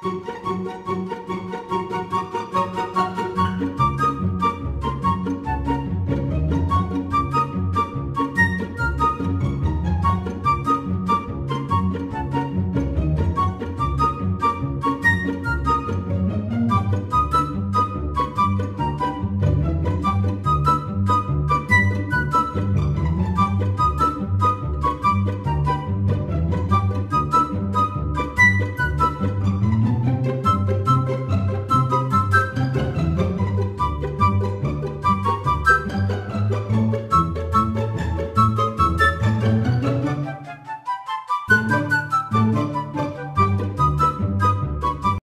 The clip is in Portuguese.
Música